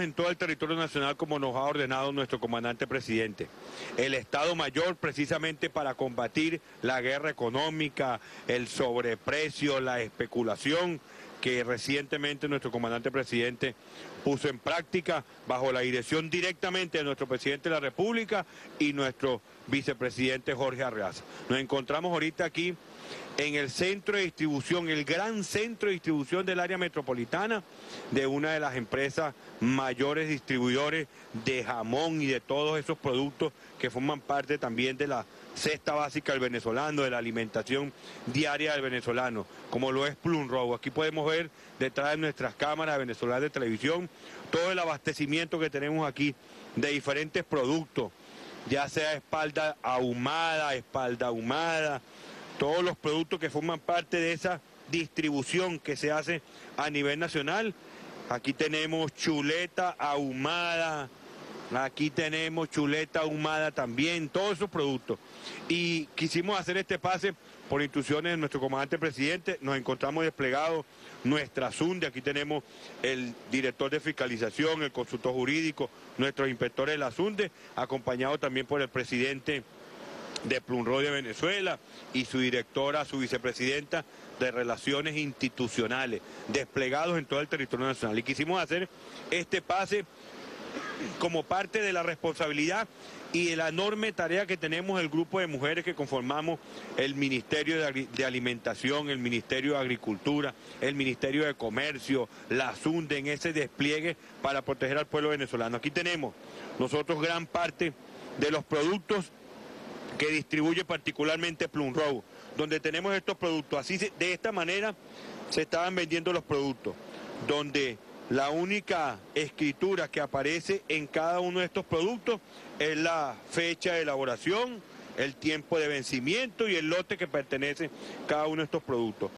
en todo el territorio nacional como nos ha ordenado nuestro comandante presidente. El Estado Mayor precisamente para combatir la guerra económica, el sobreprecio, la especulación que recientemente nuestro comandante presidente puso en práctica bajo la dirección directamente de nuestro presidente de la República y nuestro vicepresidente Jorge Arreaza. Nos encontramos ahorita aquí en el centro de distribución, el gran centro de distribución del área metropolitana de una de las empresas mayores distribuidores de jamón y de todos esos productos que forman parte también de la cesta básica del venezolano, de la alimentación diaria del venezolano, como lo es Plum. Aquí podemos ver detrás de nuestras cámaras venezolanas de televisión todo el abastecimiento que tenemos aquí de diferentes productos, ya sea espalda ahumada, espalda ahumada, todos los productos que forman parte de esa distribución que se hace a nivel nacional. Aquí tenemos chuleta ahumada, aquí tenemos chuleta ahumada también, todos esos productos. Y quisimos hacer este pase por instrucciones de nuestro comandante presidente, nos encontramos desplegados nuestra SUNDE, aquí tenemos el director de fiscalización, el consultor jurídico, nuestros inspectores de la SUNDE, acompañado también por el presidente de Plumroy de Venezuela y su directora, su vicepresidenta de Relaciones Institucionales, desplegados en todo el territorio nacional. Y quisimos hacer este pase como parte de la responsabilidad y de la enorme tarea que tenemos el grupo de mujeres que conformamos el Ministerio de, Alimentación, el Ministerio de Agricultura, el Ministerio de Comercio, la SUNDE en ese despliegue para proteger al pueblo venezolano. Aquí tenemos nosotros gran parte de los productos que distribuye particularmente Plum Row, donde tenemos estos productos. Así de esta manera se estaban vendiendo los productos, donde la única escritura que aparece en cada uno de estos productos es la fecha de elaboración, el tiempo de vencimiento y el lote que pertenece cada uno de estos productos.